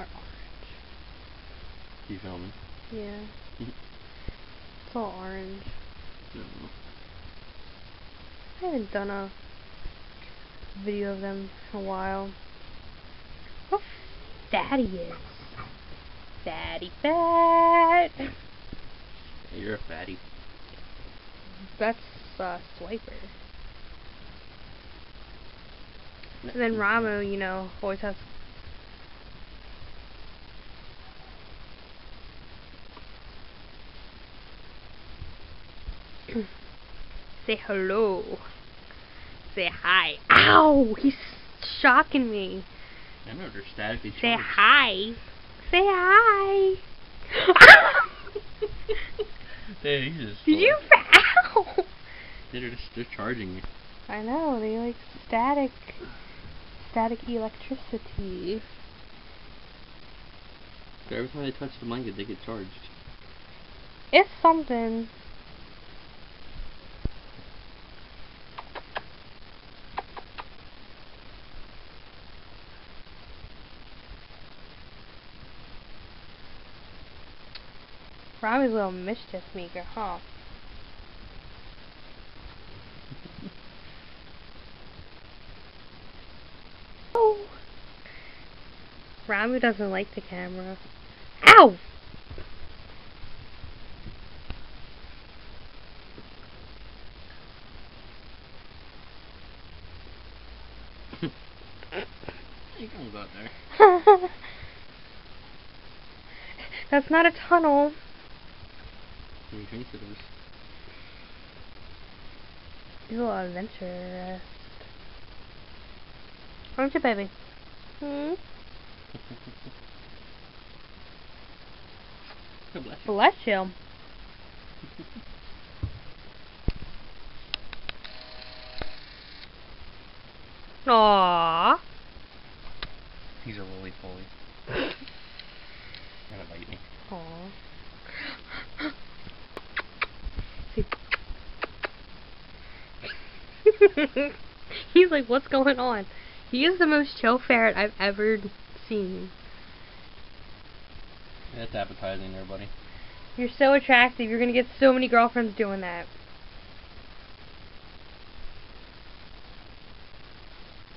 are orange. You filming? Yeah. it's all orange. No. I haven't done a video of them in a while. Daddy is. Fatty fat. You're a fatty. That's uh, Swiper. And then Ramu, you know, always has. Say hello. Say hi. Ow! He's shocking me. I know they're statically Say charged. hi. Say hi. He's just Did you? Ow! They're just they're charging you. I know, they like static, static electricity. Every time they touch the blanket, they get charged. It's something. Robbie's a little mischief maker, huh? Oh. Ramu doesn't like the camera. Ow! You can go out there. That's not a tunnel. What do you think it is? He's a little adventurous. Aren't you, baby? Hmm? God bless you. Bless you. Aww. He's a roly poly. You're gonna bite me. Aww. He's like, what's going on? He is the most chill ferret I've ever seen. That's appetizing there, buddy. You're so attractive. You're gonna get so many girlfriends doing that.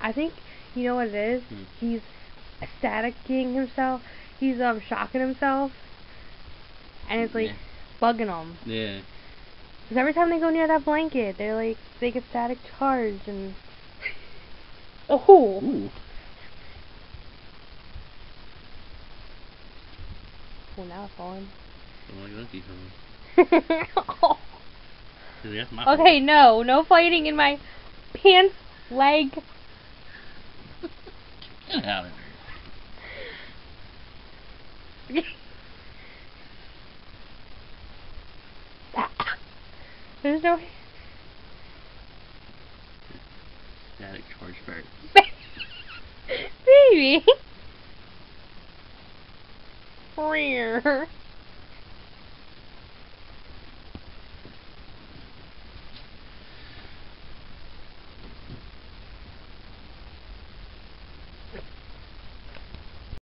I think you know what it is. Hmm. He's ecstaticing himself. He's um shocking himself, and it's like Yeah. bugging him. Yeah. Because every time they go near that blanket, they're like they get static charge and. Oh. Ooh. Well, now it's on. Don't like that from Oh. me. That's my Okay, no, no fighting in my pants leg. fault. Get out of there. There's no. Static charge. Baby. Rear.